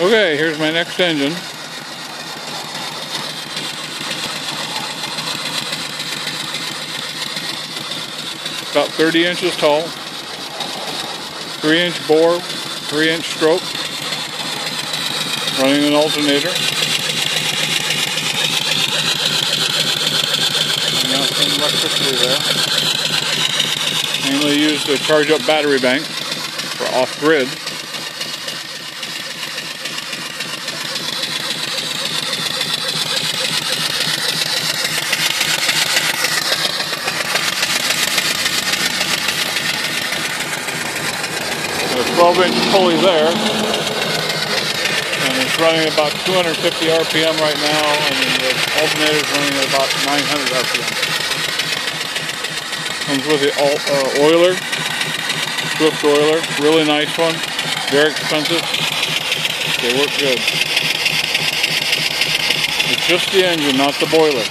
Okay, here's my next engine. About 30 inches tall, 3 inch bore, 3 inch stroke, running an alternator. Some electricity there. Mainly used to charge up battery bank for off-grid. a 12 inch pulley there and it's running about 250 RPM right now and the alternator is running at about 900 RPM. Comes with the uh, oiler, Swift oiler, really nice one, very expensive, they work good. It's just the engine, not the boiler.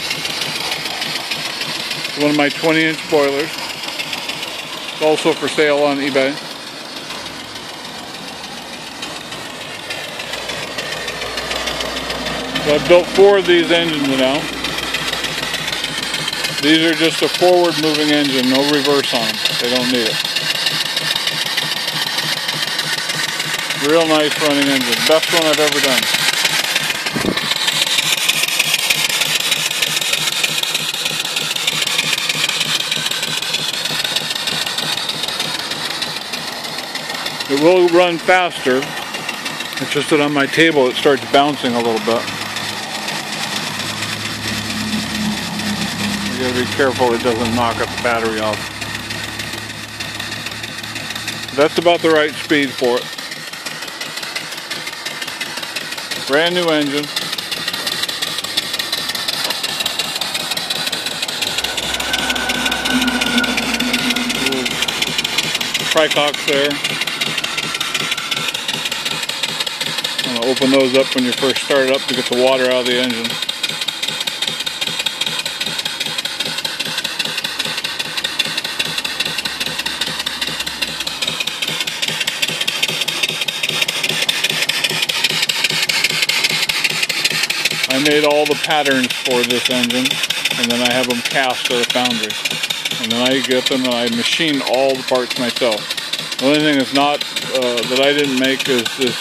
It's one of my 20 inch boilers. It's also for sale on eBay. So I've built four of these engines now. These are just a forward moving engine, no reverse on them. They don't need it. Real nice running engine. Best one I've ever done. It will run faster. It's just that on my table it starts bouncing a little bit. You gotta be careful it doesn't knock up the battery off. That's about the right speed for it. Brand new engine. Tricox there. I'm gonna open those up when you first start it up to get the water out of the engine. I made all the patterns for this engine and then I have them cast at a foundry. And then I get them and I machine all the parts myself. The only thing that's not, uh, that I didn't make is this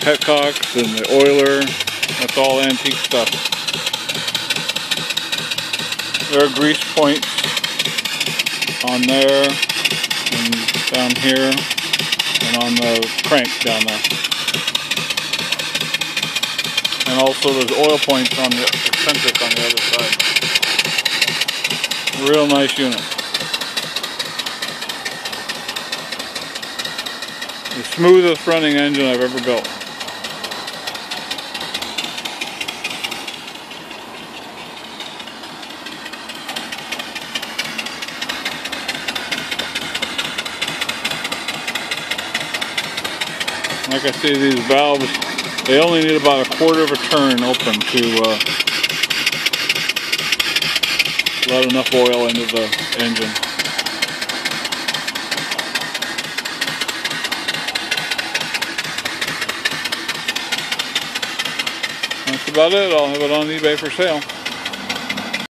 petcocks and the oiler. That's all antique stuff. There are grease points on there and down here and on the crank down there. And also there's oil points on the eccentric on the other side. Real nice unit. The smoothest running engine I've ever built. Like I say, these valves they only need about a quarter of a turn open to uh, let enough oil into the engine. That's about it. I'll have it on eBay for sale.